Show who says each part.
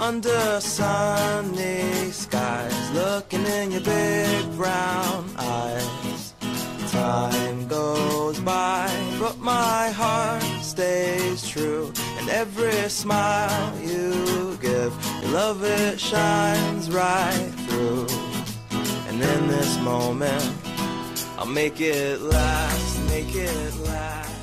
Speaker 1: under sunny skies, looking in your big brown eyes. Time goes by, but my heart stays true. And every smile you give, your love it shines right through. And in this moment, I'll make it last, make it last.